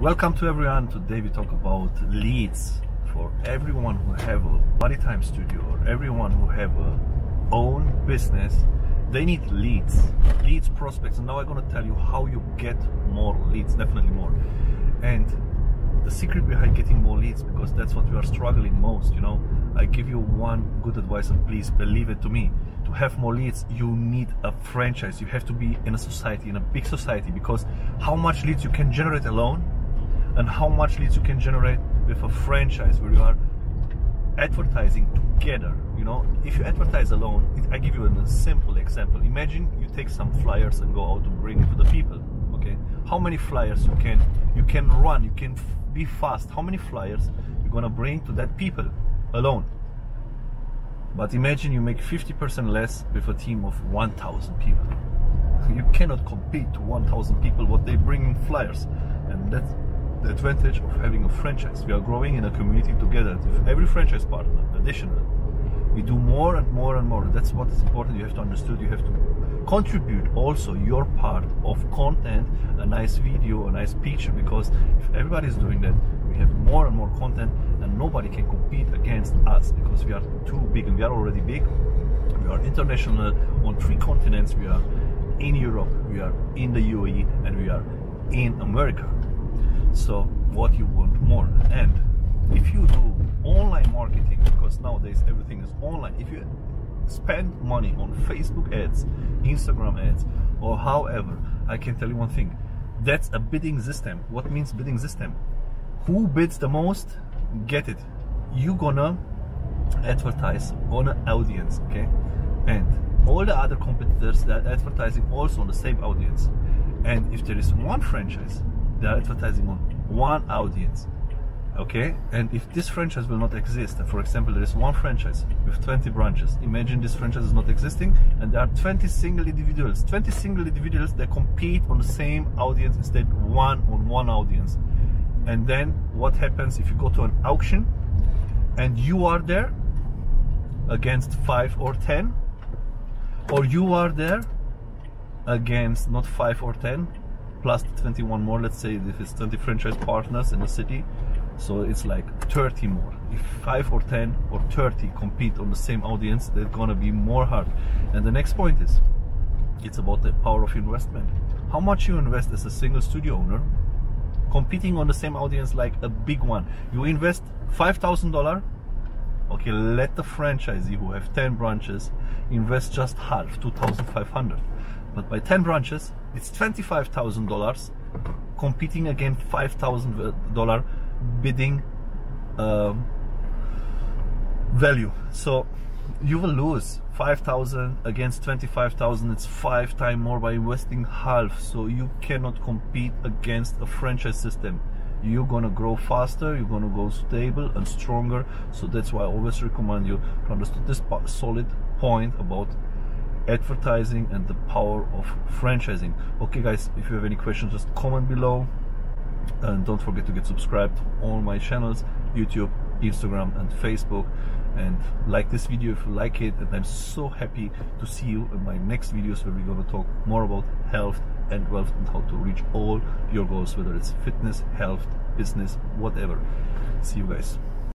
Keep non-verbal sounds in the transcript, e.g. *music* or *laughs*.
Welcome to everyone. Today we talk about leads for everyone who have a body time studio or everyone who have a own business. They need leads, leads, prospects. And now I'm gonna tell you how you get more leads, definitely more. And the secret behind getting more leads, because that's what we are struggling most. You know, I give you one good advice, and please believe it to me. To have more leads, you need a franchise. You have to be in a society, in a big society, because how much leads you can generate alone and how much leads you can generate with a franchise where you are advertising together you know? If you advertise alone it, i give you a simple example. Imagine you take some flyers and go out and bring it to the people okay? How many flyers you can you can run you can be fast? How many flyers you're gonna bring to that people alone? But imagine you make 50% less with a team of 1000 people. *laughs* You cannot compete to 1000 people what they bring in flyers and that's the advantage of having a franchise. We are growing in a community together with every franchise partner, additional. We do more and more and more. That's what is important. You have to understand. You have to contribute also your part of content, a nice video, a nice picture. Because if everybody is doing that, we have more and more content, and nobody can compete against us because we are too big, and we are already big. We are international on three continents. We are in Europe, we are in the UAE, and we are in America so what you want more. And if you do online marketing because nowadays everything is online if you spend money on facebook ads instagram ads or however i can tell you one thing. That's a bidding system. What means bidding system? Who bids the most? Get it. You gonna advertise on an audience okay? And all the other competitors that are advertising also on the same audience. And if there is one franchise they are advertising on one audience okay? And if this franchise will not exist for example there is one franchise with 20 branches imagine this franchise is not existing and there are 20 single individuals 20 single individuals that compete on the same audience instead one on one audience. And then what happens if you go to an auction and you are there against five or ten or you are there against not five or ten plus 21 more let's say if it's 20 franchise partners in the city. So it's like 30 more. If 5 or 10 or 30 compete on the same audience they're gonna be more hard. And the next point is it's about the power of investment. How much you invest as a single studio owner competing on the same audience like a big one. You invest $5000 okay let the franchisee who have 10 branches invest just half 2500 but by 10 branches it's $25,000 competing against $5,000 bidding um, value. So you will lose 5,000 against 25,000. It's five times more by investing half. So you cannot compete against a franchise system. You're gonna grow faster, you're gonna go stable and stronger. So that's why I always recommend you to understand this solid point about advertising and the power of franchising. Okay guys if you have any questions just comment below. And don't forget to get subscribed to all my channels youtube instagram and facebook. And like this video if you like it. And i'm so happy to see you in my next videos where we're going to talk more about health and wealth and how to reach all your goals whether it's fitness health business whatever. See you guys